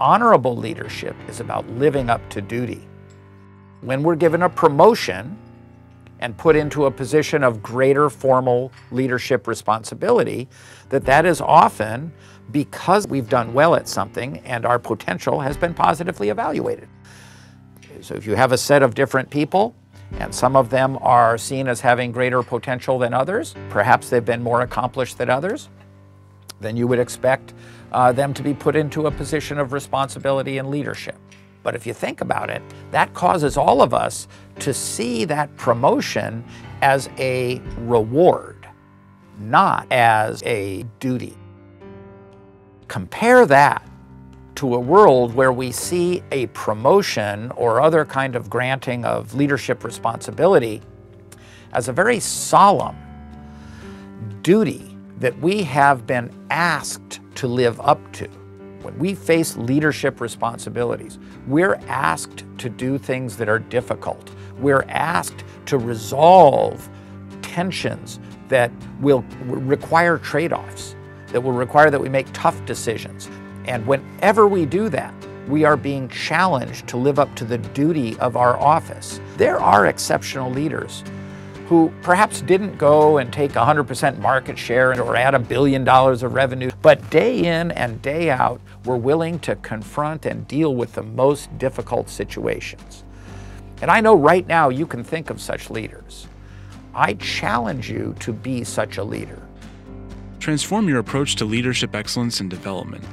Honorable leadership is about living up to duty. When we're given a promotion and put into a position of greater formal leadership responsibility, that that is often because we've done well at something and our potential has been positively evaluated. So if you have a set of different people, and some of them are seen as having greater potential than others, perhaps they've been more accomplished than others, then you would expect uh, them to be put into a position of responsibility and leadership. But if you think about it, that causes all of us to see that promotion as a reward, not as a duty. Compare that to a world where we see a promotion or other kind of granting of leadership responsibility as a very solemn duty that we have been asked to live up to. When we face leadership responsibilities, we're asked to do things that are difficult. We're asked to resolve tensions that will require trade offs, that will require that we make tough decisions. And whenever we do that, we are being challenged to live up to the duty of our office. There are exceptional leaders who perhaps didn't go and take 100% market share or add a billion dollars of revenue, but day in and day out were willing to confront and deal with the most difficult situations. And I know right now you can think of such leaders. I challenge you to be such a leader. Transform your approach to leadership excellence and development.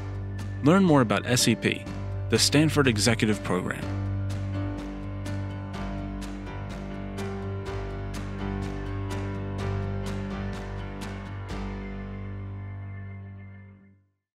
Learn more about SEP, the Stanford Executive Program